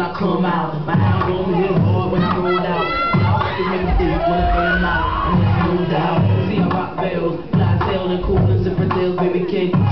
I come out. My hound me hit hard when I roll out. My always make me think when I came out. And there's no doubt. See I rock bells, fly tail and coolness and Brazil, baby can't